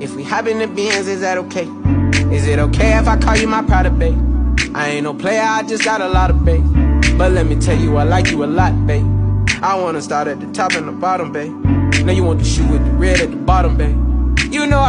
If we hop in the Benz, is that okay? Is it okay if I call you my pride, babe? I ain't no player, I just got a lot of babe. But let me tell you, I like you a lot, babe. I wanna start at the top and the bottom, babe. Now you want the shoe with the red at the bottom, babe. You know